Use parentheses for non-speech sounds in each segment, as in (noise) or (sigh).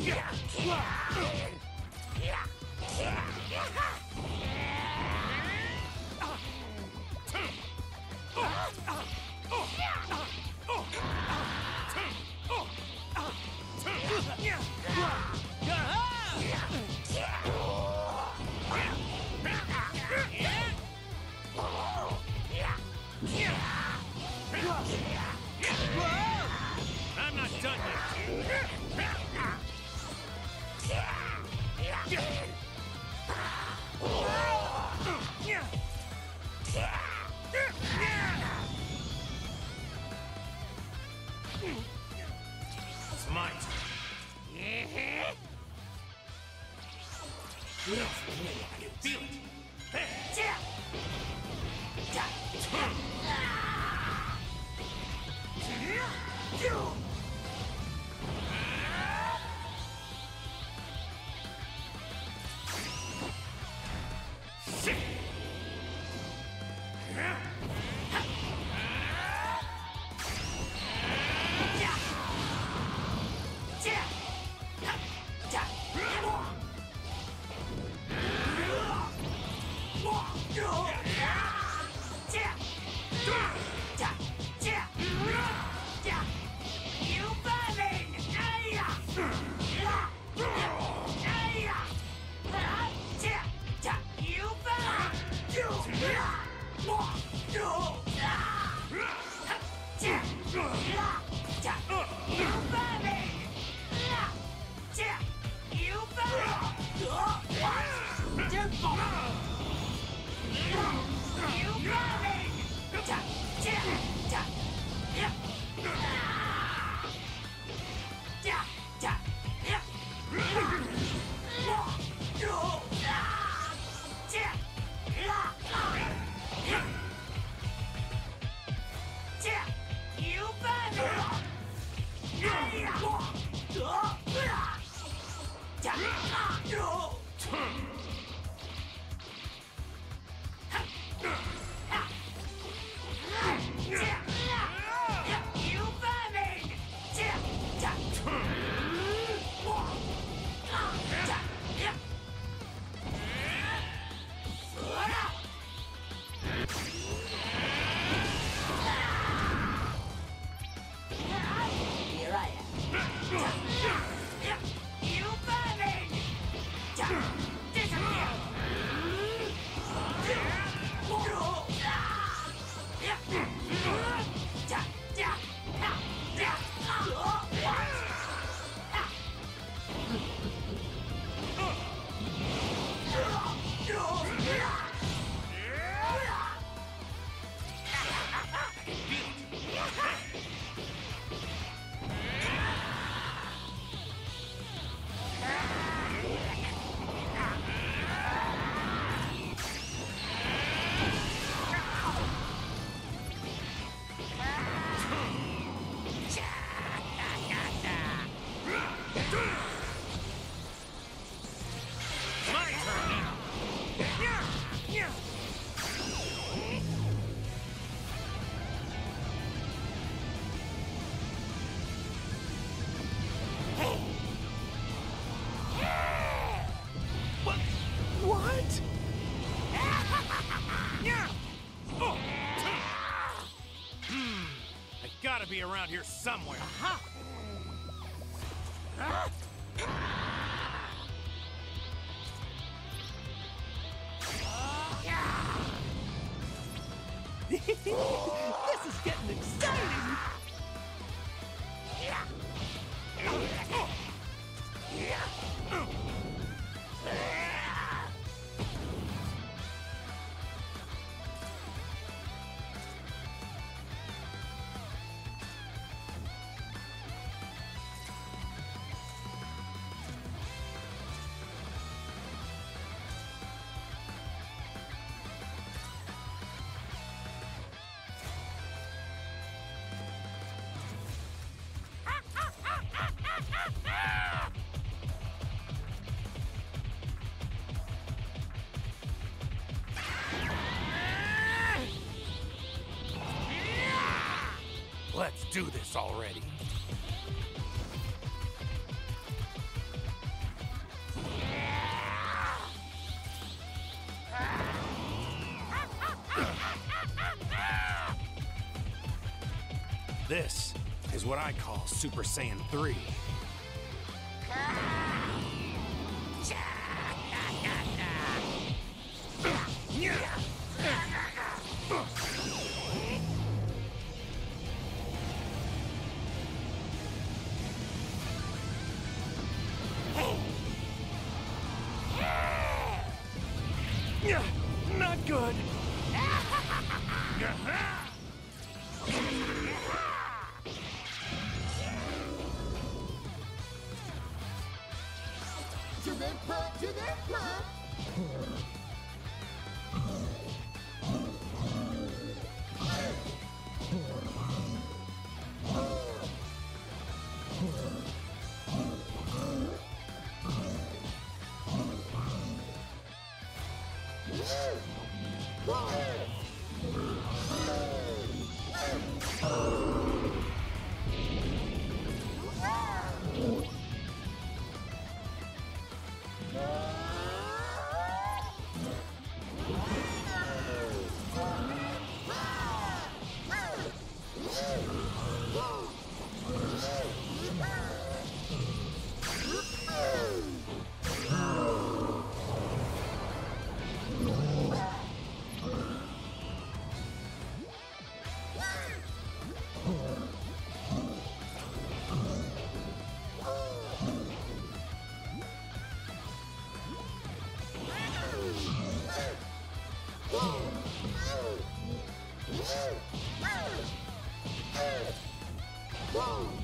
Yeah! I can feel around here somewhere. this ah! (laughs) is (laughs) Let's do this already. This is what I call Super Saiyan 3. whoa.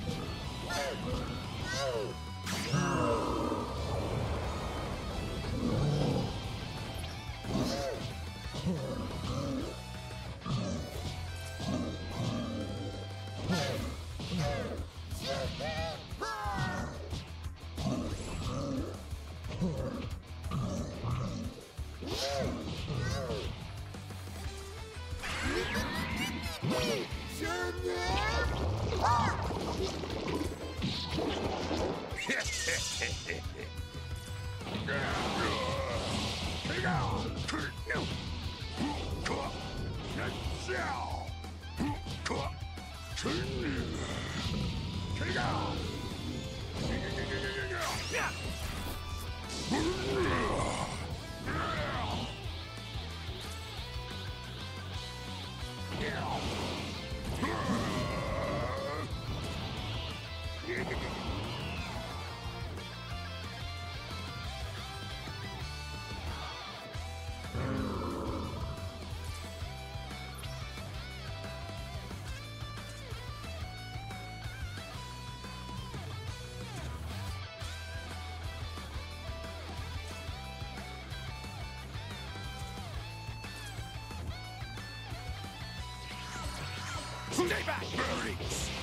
Stay back, birdies!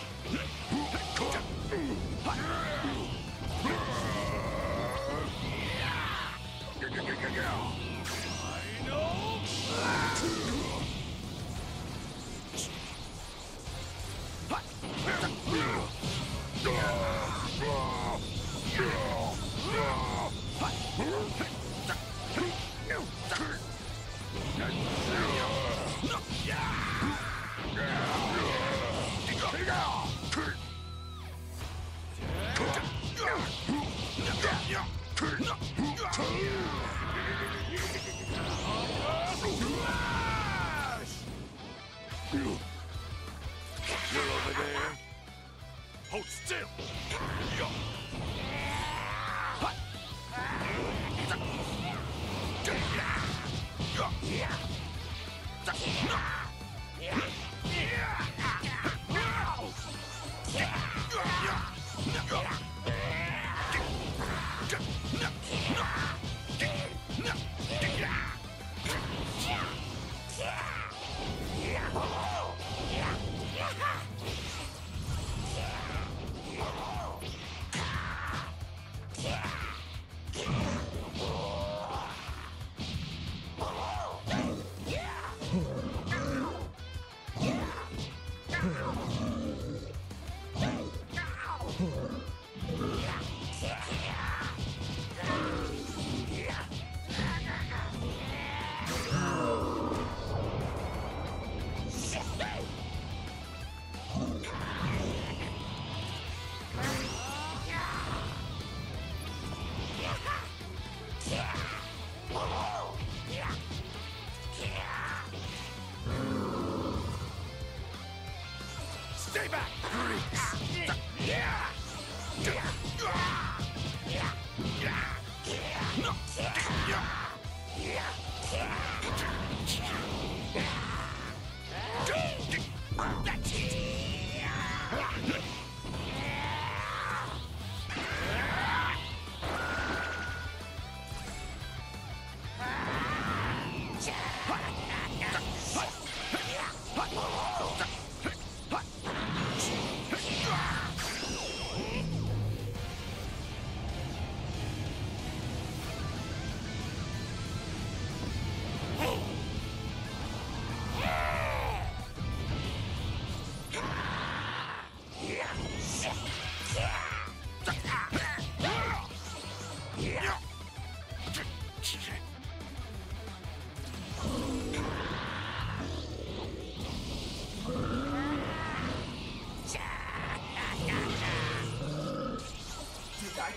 You're over there. Hold still.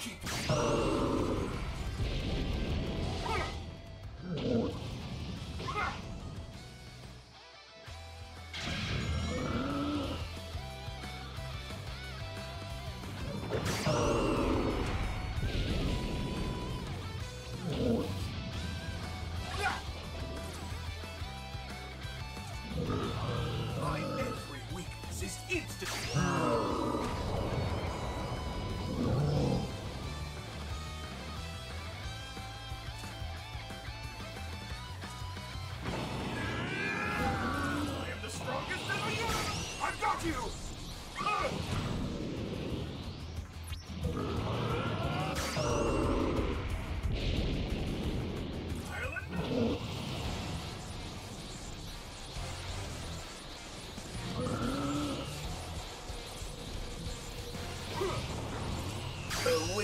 Keep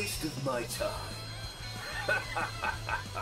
waste of my time. (laughs)